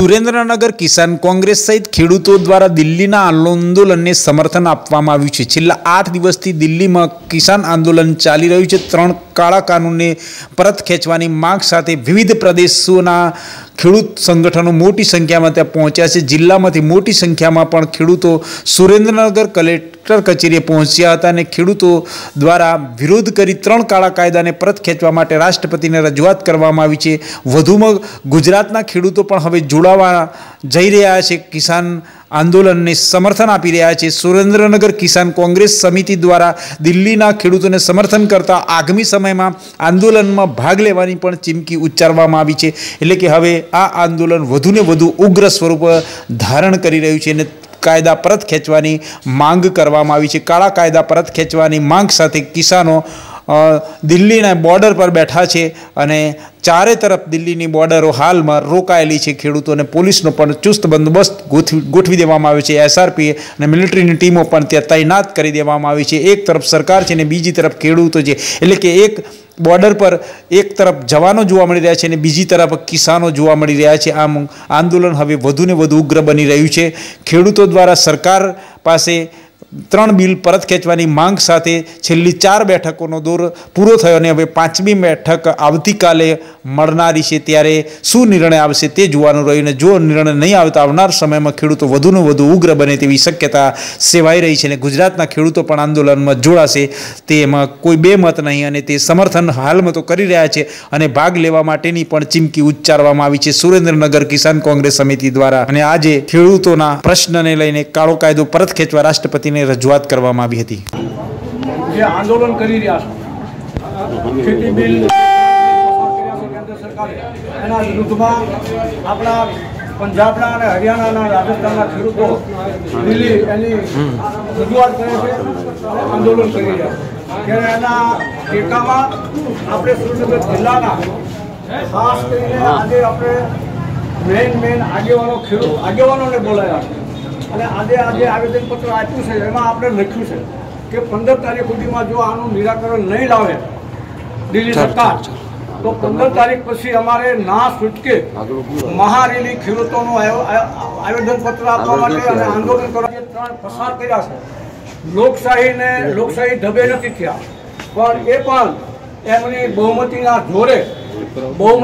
સુરેન્દ્રનગર કિસાન કોંગ્રેસ સહિત ખેડૂતો દ્વારા દિલ્હીના આંદોલનને સમર્થન આપવામાં આવ્યું છે. છેલ્લા આઠ દિવસથી દિલ્હીમાં કિસાન આંદોલન ચાલી રહ્યું છે. ત્રણ કાળા કાનૂનને પરત ખેંચવાની માંગ સાથે વિવિધ પ્રદેશોના ખેડૂત સંગઠનો મોટી સંખ્યામાં ત્યાં પહોંચ્યા છે. જિલ્લામાંથી મોટી સંખ્યામાં પણ ખેડૂતો સુરેન્દ્રનગર કલેક્ટર કચેરીએ પહોંચ્યા હતા અને ખેડૂતો દ્વારા વિરોધ કરી ત્રણ કાળા કાયદાને પરત ખેંચવા માટે રાષ્ટ્રપતિને રજૂઆત કરવામાં આવી છે. વધુમાં ગુજરાતના ખેડૂતો પણ હવે જોડાવા જઈ રહ્યા છે. કિસાન આંદોલનને સમર્થન આપી રહ્યા છે. સુરેન્દ્રનગર કિસાન કોંગ્રેસ સમિતિ દ્વારા દિલ્હીના ખેડૂતોને સમર્થન કરતા આગામી સમયમાં આંદોલનમાં ભાગ લેવાની પણ ચીમકી ઉચ્ચારવામાં આવી છે. એટલે કે હવે આ આંદોલન વધુને વધુ ઉગ્ર સ્વરૂપ ધારણ કરી રહ્યું છે અને કાયદા પરત ખેંચવાની માંગ કરવામાં આવી છે. કાળા કાયદા પરત ખેંચવાની માંગ સાથે કિસાનો દિલ્હીના બોર્ડર પર બેઠા છે અને ચારે તરફ દિલ્હીની બોર્ડરો હાલમાં રોકાયેલી છે ખેડૂતોને પોલીસનો પણ ચુસ્ત બંદોબસ્ત ગોઠવી દેવામાં આવ્યો છે. એસઆરપી અને મિલિટરીની ટીમો પણ ત્યાં તૈનાત કરી દેવામાં આવી છે. એક તરફ સરકાર છે અને બીજી તરફ ખેડૂતો છે. એટલે કે એક બોર્ડર પર એક તરફ જવાનો જોવા મળી રહ્યા છે અને બીજી તરફ કિસાનો જોવા મળી રહ્યા છે. આમ આંદોલન હવે વધુને વધુ ઉગ્ર બની રહ્યું છે. ખેડૂતો દ્વારા સરકાર પાસે ત્રણ બિલ પરત ખેંચવાની માંગ સાથે છેલ્લી ચાર બેઠકોનો દોર પૂરો થયો અને હવે પાંચમી બેઠક આવતીકાલે મળનારી છે. ત્યારે શું નિર્ણય આવશે તે જોવાનું રહ્યું અને જો નિર્ણય નહીં આવે તો આવનાર સમયમાં ખેડૂતો વધુને વધુ ઉગ્ર બને તેવી શક્યતા સેવાઈ રહી છે અને ગુજરાતના ખેડૂતો પણ આંદોલનમાં જોડાશે તેમાં કોઈ બે મત નહીં અને તે સમર્થન હાલમાં તો કરી રહ્યા છે અને ભાગ લેવા માટેની પણ ચીમકી ઉચ્ચારવામાં આવી છે. સુરેન્દ્રનગર કિસાન કોંગ્રેસ સમિતિ દ્વારા અને આજે ખેડૂતોના પ્રશ્નને લઈને કાળો કાયદો પરત ખેંચવા રાષ્ટ્રપતિને રજૂઆત કરવામાં આવી હતી. જે આંદોલન કરી રહ્યા છે ખેતી બિલ કેન્દ્ર સરકારે. એના વિરુદ્ધમાં આપણા પંજાબના અને હરિયાણાના રાજસ્થાનના ખેડૂતો દિલ્હી એની રજૂઆત કરે છે આંદોલન કરી રહ્યા છે. ત્યારે એના ટેકામાં આપણે સુરેન્દ્રનગર જિલ્લાના ખાસ કરીને આજે આપણે મેઇન મેઇન આગેવાનો ખેડૂત આગેવાનોને બોલાયા છે. અને આજે આજે આવેદનપત્ર આપ્યું છે એમાં આપણે લખ્યું છે કે પંદર તારીખ સુધીમાં જો આનું નિરાકરણ નહીં લાવે દિલ્હી સરકાર તો પંદર તારીખ પછી અમારે ના છૂટકે મહારેલી ખેડૂતોનું આવેદનપત્ર આપવા માટે અને આંદોલન કરવા જે ત્રણ પસાર કર્યા છે. લોકશાહીને લોકશાહી ધબે નથી થયા. પણ એ પણ એમની બહુમતીના જોરે બહુ